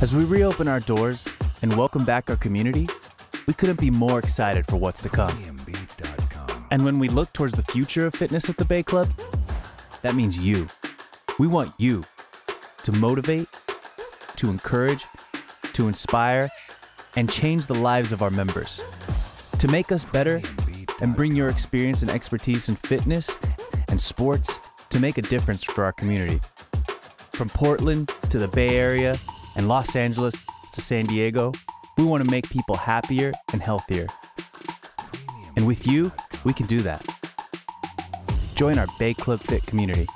As we reopen our doors and welcome back our community, we couldn't be more excited for what's to come. And when we look towards the future of fitness at the Bay Club, that means you. We want you to motivate, to encourage, to inspire, and change the lives of our members. To make us better and bring your experience and expertise in fitness and sports to make a difference for our community. From Portland to the Bay Area and Los Angeles to San Diego, we want to make people happier and healthier. And with you, we can do that. Join our Bay Club Fit community.